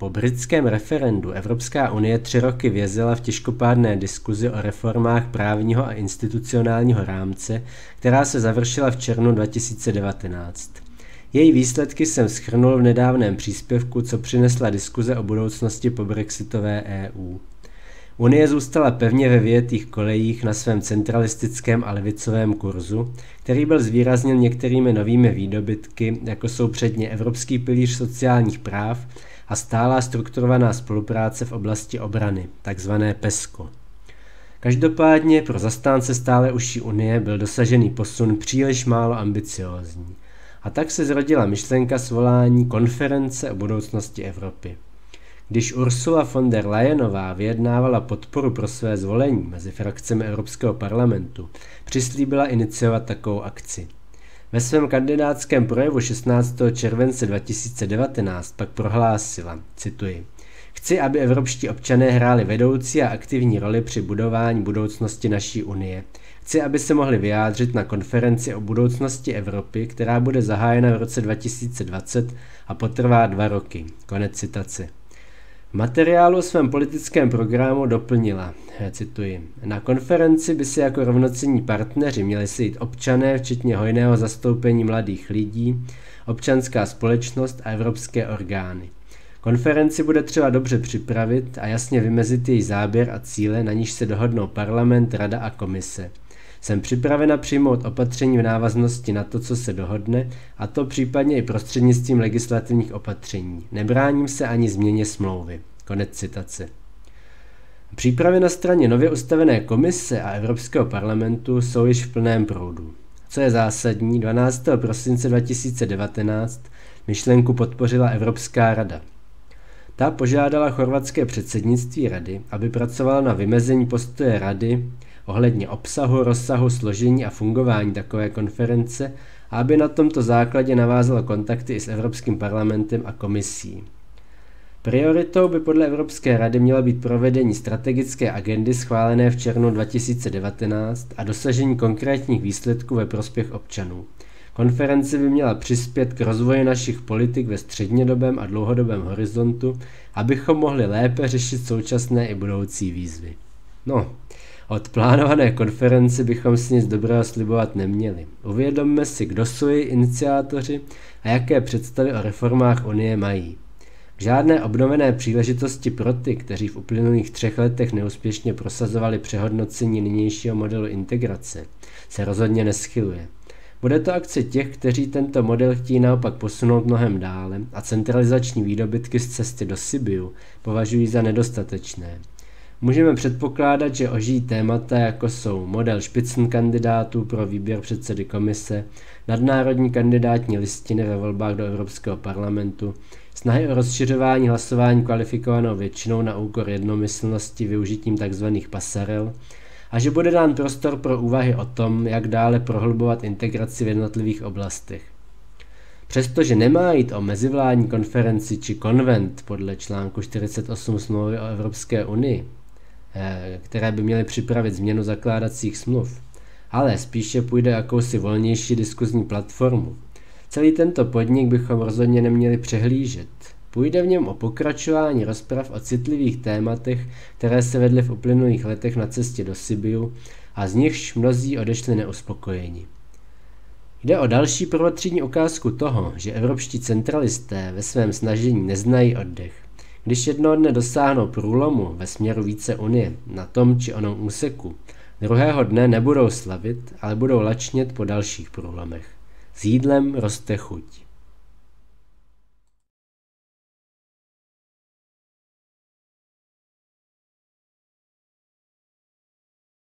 Po britském referendu Evropská unie tři roky vězela v těžkopádné diskuzi o reformách právního a institucionálního rámce, která se završila v červnu 2019. Její výsledky jsem schrnul v nedávném příspěvku, co přinesla diskuze o budoucnosti po brexitové EU. Unie zůstala pevně ve vyjetých kolejích na svém centralistickém a levicovém kurzu, který byl zvýrazněn některými novými výdobytky, jako jsou předně Evropský pilíř sociálních práv a stálá strukturovaná spolupráce v oblasti obrany, takzvané PESCO. Každopádně pro zastánce stále užší unie byl dosažený posun příliš málo ambiciózní. A tak se zrodila myšlenka svolání konference o budoucnosti Evropy. Když Ursula von der Leyenová vyjednávala podporu pro své zvolení mezi frakcemi Evropského parlamentu, přislíbila iniciovat takovou akci. Ve svém kandidátském projevu 16. července 2019 pak prohlásila, cituji, Chci, aby evropští občané hráli vedoucí a aktivní roli při budování budoucnosti naší unie. Chci, aby se mohli vyjádřit na konferenci o budoucnosti Evropy, která bude zahájena v roce 2020 a potrvá dva roky. Konec citace. Materiálu o svém politickém programu doplnila, cituji, na konferenci by se jako rovnocenní partneři měli sejít občané, včetně hojného zastoupení mladých lidí, občanská společnost a evropské orgány. Konferenci bude třeba dobře připravit a jasně vymezit její záběr a cíle, na níž se dohodnou parlament, rada a komise. Jsem připravena přijmout opatření v návaznosti na to, co se dohodne, a to případně i prostřednictvím legislativních opatření. Nebráním se ani změně smlouvy. Konec citace. Přípravy na straně nově ustavené komise a Evropského parlamentu jsou již v plném proudu. Co je zásadní, 12. prosince 2019 myšlenku podpořila Evropská rada. Ta požádala chorvatské předsednictví rady, aby pracovala na vymezení postoje rady ohledně obsahu, rozsahu, složení a fungování takové konference a aby na tomto základě navázala kontakty i s Evropským parlamentem a komisí. Prioritou by podle Evropské rady mělo být provedení strategické agendy schválené v červnu 2019 a dosažení konkrétních výsledků ve prospěch občanů. Konference by měla přispět k rozvoji našich politik ve střednědobém a dlouhodobém horizontu, abychom mohli lépe řešit současné i budoucí výzvy. No, od plánované konference bychom si nic dobrého slibovat neměli. Uvědomme si, kdo jsou její iniciátoři a jaké představy o reformách Unie mají. Žádné obnovené příležitosti pro ty, kteří v uplynulých třech letech neúspěšně prosazovali přehodnocení nynějšího modelu integrace, se rozhodně neschyluje. Bude to akce těch, kteří tento model chtějí naopak posunout mnohem dále a centralizační výdobytky z cesty do Sibiu považují za nedostatečné. Můžeme předpokládat, že ožijí témata, jako jsou model špicn kandidátů pro výběr předsedy komise, nadnárodní kandidátní listiny ve volbách do Evropského parlamentu, snahy o rozšiřování hlasování kvalifikovanou většinou na úkor jednomyslnosti využitím tzv. pasarel a že bude dán prostor pro úvahy o tom, jak dále prohlubovat integraci v jednotlivých oblastech. Přestože nemá jít o mezivládní konferenci či konvent podle článku 48 smlouvy o Evropské unii, které by měly připravit změnu zakládacích smluv, ale spíše půjde jakousi volnější diskuzní platformu, Celý tento podnik bychom rozhodně neměli přehlížet. Půjde v něm o pokračování rozprav o citlivých tématech, které se vedly v uplynulých letech na cestě do Sibiu a z nichž mnozí odešli neuspokojeni. Jde o další prvotřídní ukázku toho, že evropští centralisté ve svém snažení neznají oddech. Když jednoho dne dosáhnou průlomu ve směru více unie na tom či onom úseku, druhého dne nebudou slavit, ale budou lačnět po dalších průlomech. S jídlem roste chuť.